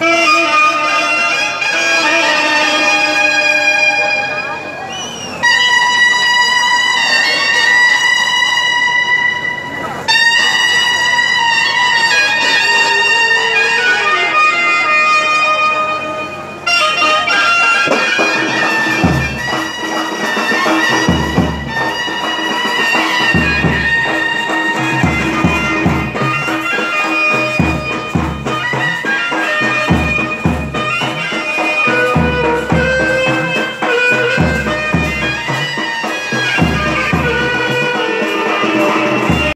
Yeah.